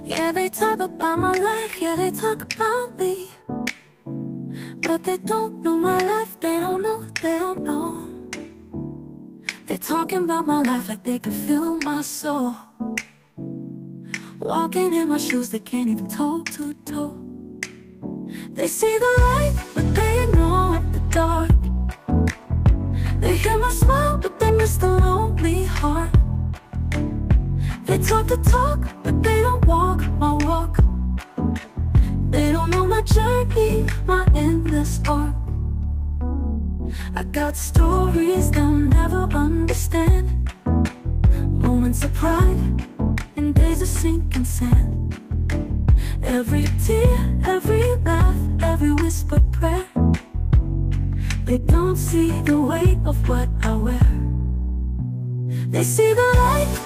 Yeah, they talk about my life, yeah, they talk about me. But they don't know my life, they don't know, they don't know. They're talking about my life like they can feel my soul. Walking in my shoes, they can't even toe to toe. They see the light, but they ignore the dark. They hear my smile, but they miss the lonely heart. They talk the talk, but they don't walk my walk. They don't know my journey, my endless arc. I got stories they'll never understand. Moments of pride and days of sinking sand. Every tear, every laugh, every whispered prayer. They don't see the weight of what I wear. They see the light,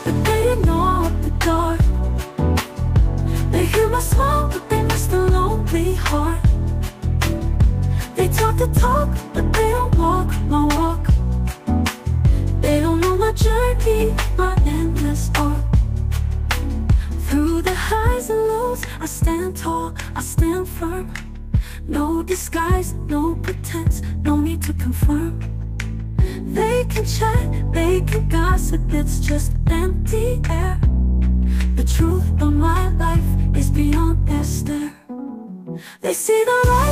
smile, but they miss the lonely heart. They talk the talk, but they don't walk my walk. They don't know my journey, my endless arc. Through the highs and lows, I stand tall, I stand firm. No disguise, no pretense, no need to confirm. They can chat, they can gossip, it's just empty air. The truth of my life is beyond stare. They see the light,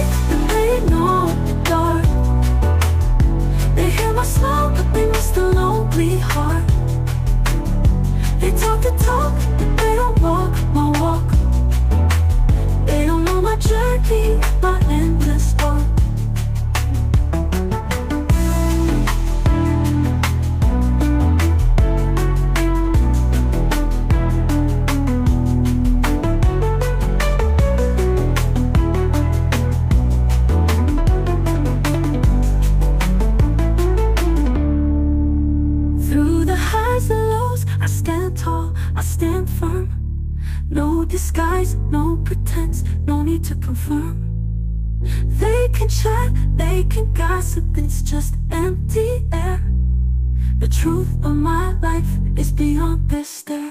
No disguise, no pretense, no need to confirm. They can chat, they can gossip, it's just empty air. The truth of my life is beyond their stare.